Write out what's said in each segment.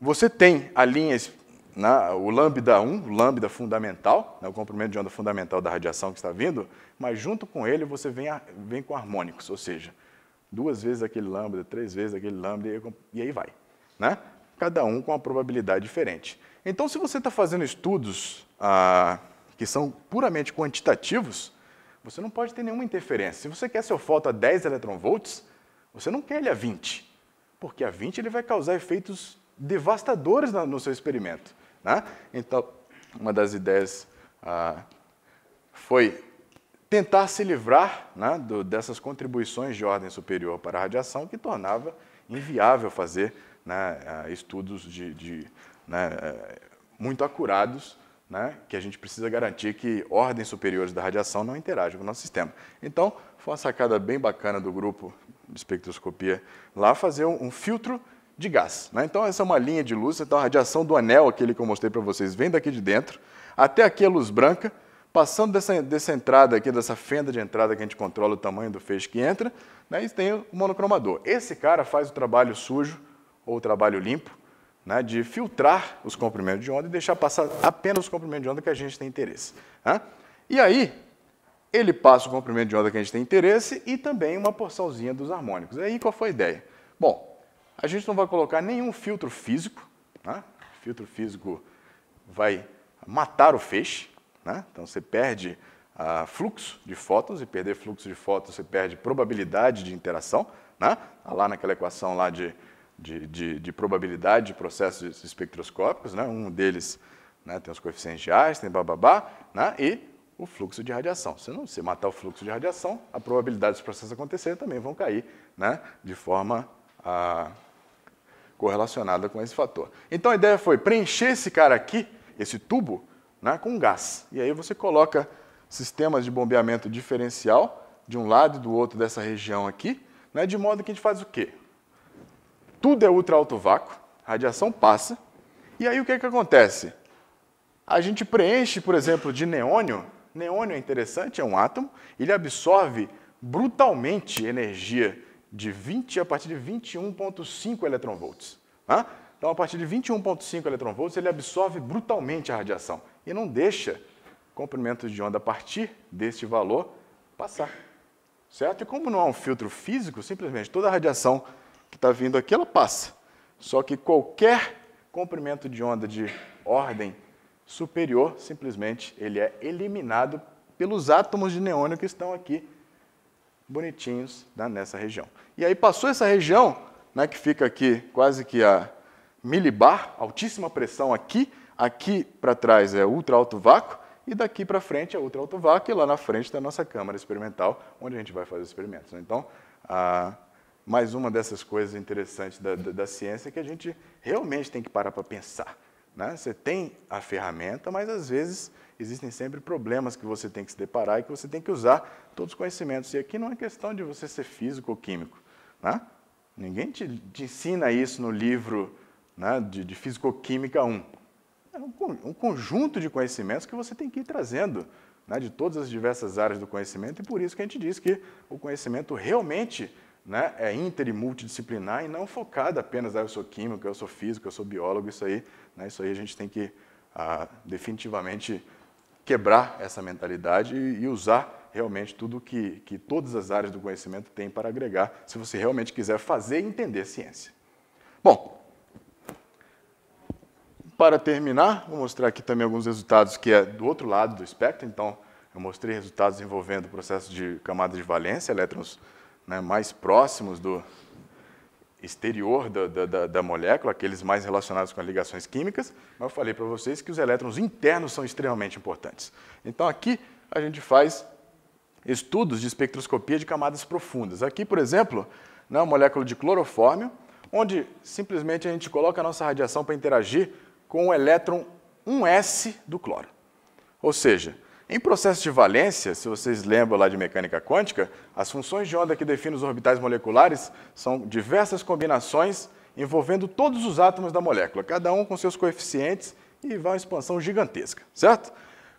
Você tem a linha, né, o lambda 1, o lambda fundamental, né, o comprimento de onda fundamental da radiação que está vindo, mas junto com ele você vem, a, vem com harmônicos, ou seja, duas vezes aquele lambda, três vezes aquele lambda, e aí vai. Né? Cada um com uma probabilidade diferente. Então, se você está fazendo estudos ah, que são puramente quantitativos, você não pode ter nenhuma interferência. Se você quer seu fóton a 10 eletronvolts, você não quer ele a 20, porque a 20 ele vai causar efeitos devastadores no seu experimento. Né? Então, uma das ideias ah, foi tentar se livrar né, do, dessas contribuições de ordem superior para a radiação, que tornava inviável fazer né, ah, estudos de, de né, eh, muito acurados, né, que a gente precisa garantir que ordens superiores da radiação não interagem com o nosso sistema. Então, foi uma sacada bem bacana do grupo de espectroscopia lá fazer um, um filtro de gás. Né? Então, essa é uma linha de luz, então a radiação do anel, aquele que eu mostrei para vocês, vem daqui de dentro, até aqui a luz branca, passando dessa, dessa entrada aqui, dessa fenda de entrada que a gente controla o tamanho do feixe que entra, né, e tem o monocromador. Esse cara faz o trabalho sujo, ou o trabalho limpo, né, de filtrar os comprimentos de onda e deixar passar apenas os comprimentos de onda que a gente tem interesse. Né? E aí, ele passa o comprimento de onda que a gente tem interesse e também uma porçãozinha dos harmônicos. E aí, qual foi a ideia? Bom, a gente não vai colocar nenhum filtro físico. Né? O filtro físico vai matar o feixe. Né? Então você perde uh, fluxo de fótons, e perder fluxo de fótons você perde probabilidade de interação. Né? Tá lá naquela equação lá de, de, de, de probabilidade de processos espectroscópicos. Né? Um deles né, tem os coeficientes de Einstein, bababá, né? e o fluxo de radiação. Se não você matar o fluxo de radiação, a probabilidade dos processos acontecerem também vão cair né, de forma a, correlacionada com esse fator. Então a ideia foi preencher esse cara aqui, esse tubo, né, com gás. E aí você coloca sistemas de bombeamento diferencial de um lado e do outro dessa região aqui, né, de modo que a gente faz o quê? Tudo é ultra alto vácuo, a radiação passa, e aí o que, é que acontece? A gente preenche, por exemplo, de neônio. Neônio é interessante, é um átomo, ele absorve brutalmente energia de 20 a partir de 21,5 eletronvolts. Né? Então, a partir de 21,5 eletronvolts, ele absorve brutalmente a radiação e não deixa comprimentos de onda a partir deste valor passar. Certo? E como não há um filtro físico, simplesmente toda a radiação que está vindo aqui, ela passa. Só que qualquer comprimento de onda de ordem superior, simplesmente ele é eliminado pelos átomos de neônio que estão aqui bonitinhos né, nessa região. E aí passou essa região, né, que fica aqui quase que a milibar, altíssima pressão aqui, aqui para trás é ultra alto vácuo, e daqui para frente é ultra alto vácuo, e lá na frente está a nossa câmara experimental, onde a gente vai fazer os experimentos. Então, ah, mais uma dessas coisas interessantes da, da, da ciência que a gente realmente tem que parar para pensar. Né? Você tem a ferramenta, mas às vezes existem sempre problemas que você tem que se deparar e que você tem que usar todos os conhecimentos. E aqui não é questão de você ser físico ou químico. Né? Ninguém te, te, ensina isso no livro né, de, de Físico-Química 1. É um, um, conjunto de conhecimentos que você tem que ir trazendo né, de todas as diversas áreas do conhecimento, e por isso que a gente diz que o conhecimento realmente né, é inter e multidisciplinar e não focado apenas, ah, eu sou químico, eu sou físico, eu sou biólogo, isso aí, né, isso aí a gente tem que ah, definitivamente quebrar essa mentalidade e, e usar realmente tudo que, que todas as áreas do conhecimento têm para agregar, se você realmente quiser fazer e entender ciência. Bom, para terminar, vou mostrar aqui também alguns resultados que é do outro lado do espectro. Então, eu mostrei resultados envolvendo o processo de camada de valência, elétrons né, mais próximos do, exterior da, da, da, molécula, aqueles mais relacionados com as ligações químicas, mas eu falei para vocês que os elétrons internos são extremamente importantes. Então aqui a gente faz estudos de espectroscopia de camadas profundas. Aqui, por exemplo, né, molécula de clorofórmio, onde simplesmente a gente coloca a nossa radiação para interagir com o elétron 1s do cloro. Ou seja, em processo de valência, se vocês lembram lá de mecânica quântica, as funções de onda que definem os orbitais moleculares são diversas combinações envolvendo todos os átomos da molécula, cada um com seus coeficientes e vai uma expansão gigantesca, certo?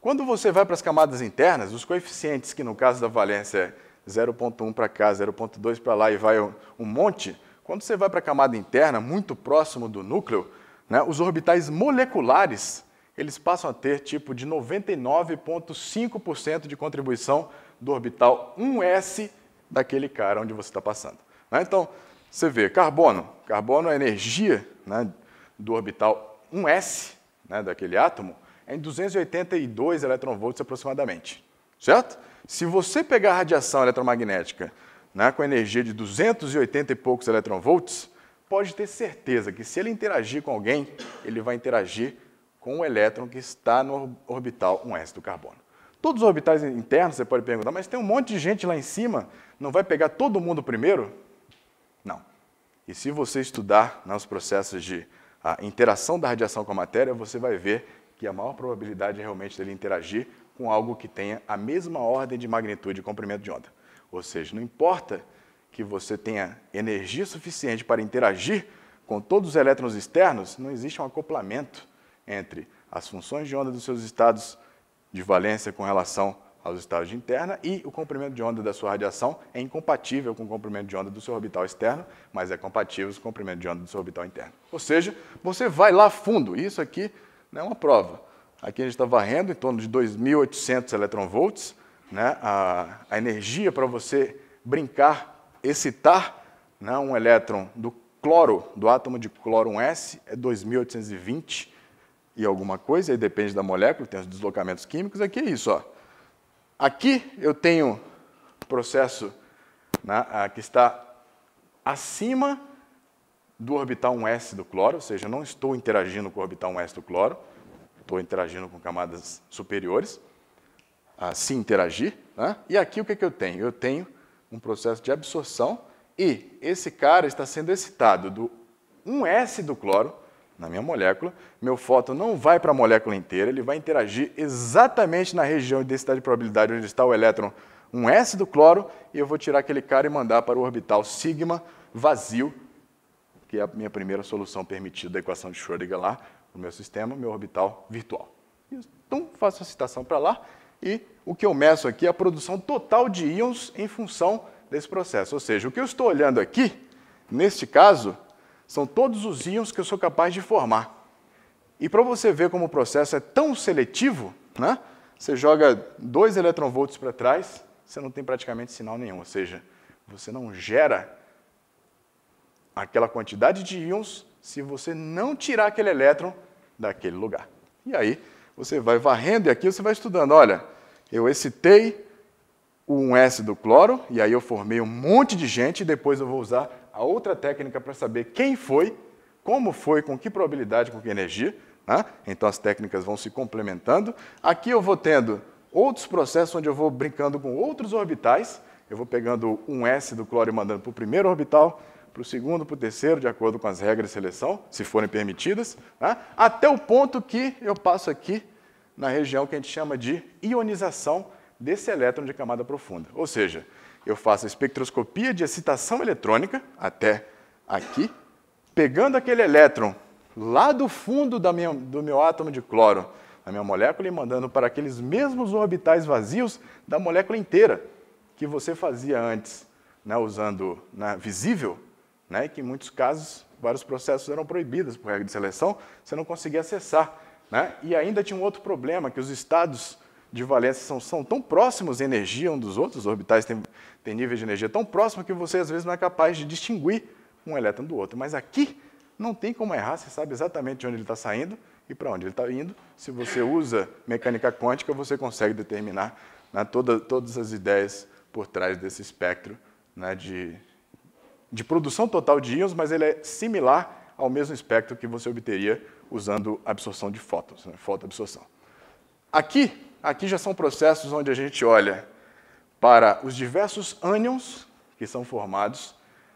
Quando você vai para as camadas internas, os coeficientes, que no caso da valência é 0,1 para cá, 0,2 para lá e vai um monte, quando você vai para a camada interna, muito próximo do núcleo, né, os orbitais moleculares eles passam a ter tipo de 99,5% de contribuição do orbital 1s daquele cara onde você está passando. Né? Então, você vê, carbono. Carbono, a energia né, do orbital 1s né, daquele átomo é em 282 eletronvolts aproximadamente. Certo? Se você pegar a radiação eletromagnética né, com energia de 280 e poucos eletronvolts, pode ter certeza que se ele interagir com alguém, ele vai interagir com o elétron que está no orbital 1s do carbono. Todos os orbitais internos, você pode perguntar, mas tem um monte de gente lá em cima, não vai pegar todo mundo primeiro? Não. E se você estudar nos processos de interação da radiação com a matéria, você vai ver que a maior probabilidade é realmente dele interagir com algo que tenha a mesma ordem de magnitude de comprimento de onda. Ou seja, não importa que você tenha energia suficiente para interagir com todos os elétrons externos, não existe um acoplamento entre as funções de onda dos seus estados de valência com relação aos estados de interna e o comprimento de onda da sua radiação é incompatível com o comprimento de onda do seu orbital externo, mas é compatível com o comprimento de onda do seu orbital interno. Ou seja, você vai lá fundo. Isso aqui não é uma prova. Aqui a gente está varrendo em torno de 2.800 eletronvolts. Né? A, a energia para você brincar, excitar né, um elétron do cloro, do átomo de cloro 1s, é 2.820 e alguma coisa, aí depende da molécula, tem os deslocamentos químicos, aqui é isso. Ó. Aqui eu tenho processo né, que está acima do orbital 1s do cloro, ou seja, eu não estou interagindo com o orbital 1s do cloro, estou interagindo com camadas superiores, se interagir. Né? E aqui o que, que eu tenho? Eu tenho um processo de absorção e esse cara está sendo excitado do 1s do cloro na minha molécula, meu fóton não vai para a molécula inteira, ele vai interagir exatamente na região de densidade de probabilidade onde está o elétron 1s do cloro, e eu vou tirar aquele cara e mandar para o orbital sigma vazio, que é a minha primeira solução permitida da equação de Schrödinger lá, no meu sistema, meu orbital virtual. Então, faço a citação para lá, e o que eu meço aqui é a produção total de íons em função desse processo. Ou seja, o que eu estou olhando aqui, neste caso, são todos os íons que eu sou capaz de formar. E para você ver como o processo é tão seletivo, né, você joga dois eletronvolts para trás, você não tem praticamente sinal nenhum, ou seja, você não gera aquela quantidade de íons se você não tirar aquele elétron daquele lugar. E aí você vai varrendo e aqui você vai estudando, olha, eu excitei o 1S do cloro, e aí eu formei um monte de gente, e depois eu vou usar a outra técnica para saber quem foi, como foi, com que probabilidade, com que energia. Né? Então as técnicas vão se complementando. Aqui eu vou tendo outros processos onde eu vou brincando com outros orbitais. Eu vou pegando um S do cloro e mandando para o primeiro orbital, para o segundo, para o terceiro, de acordo com as regras de seleção, se forem permitidas, né? até o ponto que eu passo aqui na região que a gente chama de ionização desse elétron de camada profunda. Ou seja, eu faço espectroscopia de excitação eletrônica, até aqui, pegando aquele elétron lá do fundo minha, do meu átomo de cloro, na minha molécula, e mandando para aqueles mesmos orbitais vazios da molécula inteira, que você fazia antes, né, usando né, visível, né, que em muitos casos vários processos eram proibidos por regra de seleção, você não conseguia acessar. Né? E ainda tinha um outro problema, que os estados de valência são, são tão próximos em energia um dos outros, os orbitais têm, têm níveis de energia tão próximos que você às vezes não é capaz de distinguir um elétron do outro. Mas aqui não tem como errar, você sabe exatamente de onde ele está saindo e para onde ele está indo. Se você usa mecânica quântica, você consegue determinar né, toda, todas as ideias por trás desse espectro né, de, de produção total de íons, mas ele é similar ao mesmo espectro que você obteria usando absorção de fótons, né, fotoabsorção. Aqui, Aqui já são processos onde a gente olha para os diversos ânions que são formados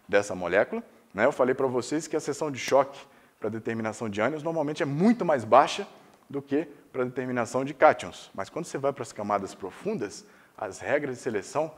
dessa molécula. Né? Eu falei para vocês que a seção de choque para determinação de ânions normalmente é muito mais baixa do que para determinação de cátions. Mas quando você vai para as camadas profundas, as regras de seleção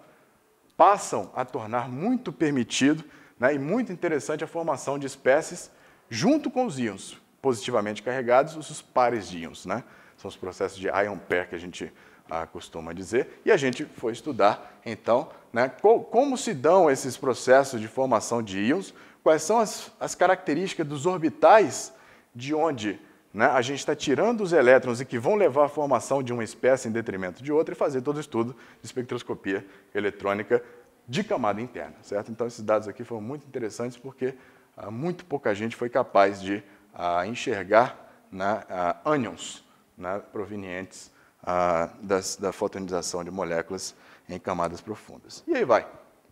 passam a tornar muito permitido né, e muito interessante a formação de espécies junto com os íons positivamente carregados, os pares de íons. Né? São os processos de ion pair que a gente ah, costuma dizer, e a gente foi estudar, então, né, co como se dão esses processos de formação de íons, quais são as, as características dos orbitais de onde né, a gente está tirando os elétrons e que vão levar à formação de uma espécie em detrimento de outra e fazer todo o estudo de espectroscopia eletrônica de camada interna, certo? Então, esses dados aqui foram muito interessantes porque ah, muito pouca gente foi capaz de ah, enxergar né, ah, ânions né, provenientes ah, das, da fotonização de moléculas em camadas profundas. E aí vai,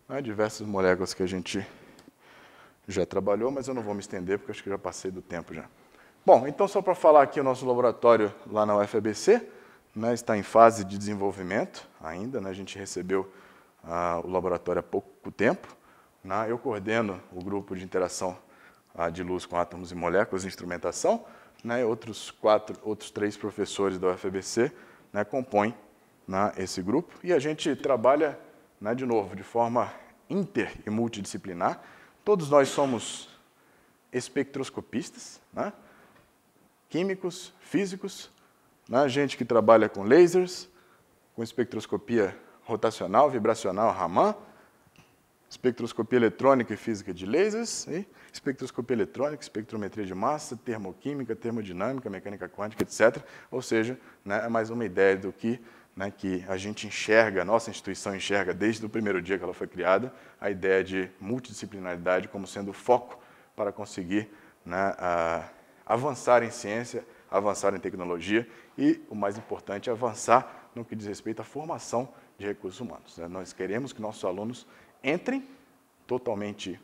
né, diversas moléculas que a gente já trabalhou, mas eu não vou me estender porque acho que já passei do tempo já. Bom, então só para falar aqui o nosso laboratório lá na UFABC, né, está em fase de desenvolvimento ainda, né, a gente recebeu ah, o laboratório há pouco tempo. Né? Eu coordeno o grupo de interação ah, de luz com átomos e moléculas instrumentação. Né? Outros, quatro, outros três professores da UFBC né, compõem né, esse grupo. E a gente trabalha, né, de novo, de forma inter e multidisciplinar. Todos nós somos espectroscopistas, né? químicos, físicos, né? gente que trabalha com lasers, com espectroscopia rotacional, vibracional, Raman, espectroscopia eletrônica e física de lasers, e espectroscopia eletrônica, espectrometria de massa, termoquímica, termodinâmica, mecânica quântica, etc. Ou seja, né, é mais uma ideia do que, né, que a gente enxerga, a nossa instituição enxerga desde o primeiro dia que ela foi criada, a ideia de multidisciplinaridade como sendo o foco para conseguir né, avançar em ciência, avançar em tecnologia e, o mais importante, avançar no que diz respeito à formação de recursos humanos. Né? Nós queremos que nossos alunos entrem totalmente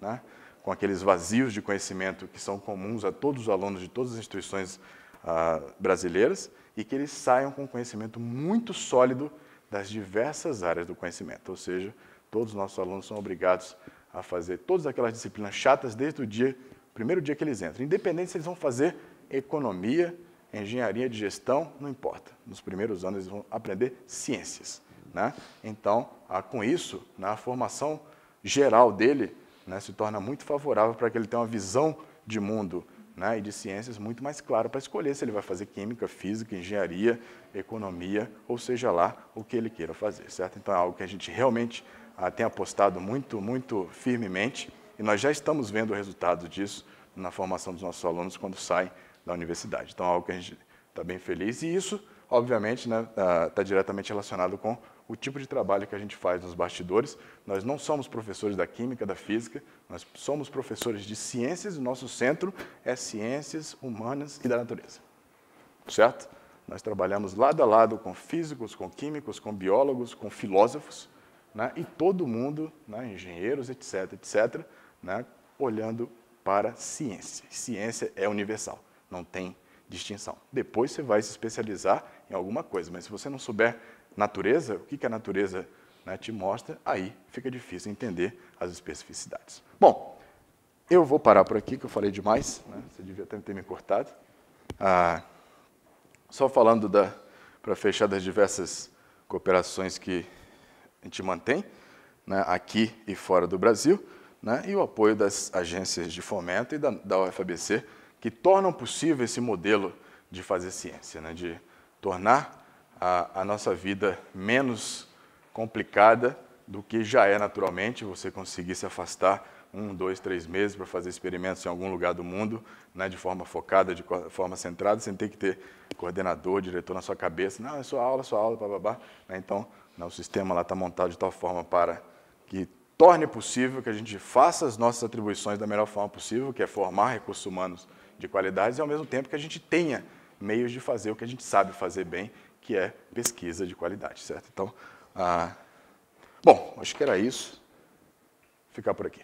né, com aqueles vazios de conhecimento que são comuns a todos os alunos de todas as instituições ah, brasileiras e que eles saiam com conhecimento muito sólido das diversas áreas do conhecimento. Ou seja, todos os nossos alunos são obrigados a fazer todas aquelas disciplinas chatas desde o dia, primeiro dia que eles entram, independente se eles vão fazer economia, engenharia de gestão, não importa. Nos primeiros anos eles vão aprender ciências. Né? Então, com isso, né, a formação geral dele né, se torna muito favorável para que ele tenha uma visão de mundo né, e de ciências muito mais clara para escolher se ele vai fazer química, física, engenharia, economia, ou seja lá o que ele queira fazer, certo? Então é algo que a gente realmente ah, tem apostado muito, muito firmemente e nós já estamos vendo o resultado disso na formação dos nossos alunos quando saem da universidade. Então é algo que a gente está bem feliz e isso, obviamente, está né, ah, tá diretamente relacionado com o tipo de trabalho que a gente faz nos bastidores. Nós não somos professores da química, da física, nós somos professores de ciências, o nosso centro é ciências humanas e da natureza. Certo? Nós trabalhamos lado a lado com físicos, com químicos, com biólogos, com filósofos, né? e todo mundo, né? engenheiros, etc., etc., né? olhando para ciência. Ciência é universal, não tem distinção. Depois você vai se especializar em alguma coisa, mas se você não souber natureza, o que, a natureza né, te mostra, aí fica difícil entender as especificidades. Bom, eu vou parar por aqui, que eu falei demais, né, você devia até ter me cortado. Ah, só falando para fechar das diversas cooperações que a gente mantém, né, aqui e fora do Brasil, né, e o apoio das agências de fomento e da, da UFABC, que tornam possível esse modelo de fazer ciência, né, de tornar a, a nossa vida menos complicada do que já é naturalmente, você conseguir se afastar um, dois, três meses para fazer experimentos em algum lugar do mundo, né, de forma focada, de forma centrada, sem ter que ter coordenador, diretor na sua cabeça. Não, é sua aula, sua aula, babá. Né, então, né, o sistema lá está montado de tal forma para que torne possível que a gente faça as nossas atribuições da melhor forma possível, que é formar recursos humanos de qualidade, e ao mesmo tempo que a gente tenha meios de fazer o que a gente sabe fazer bem, que é pesquisa de qualidade, certo? Então, ah, bom, acho que era isso. Vou ficar por aqui.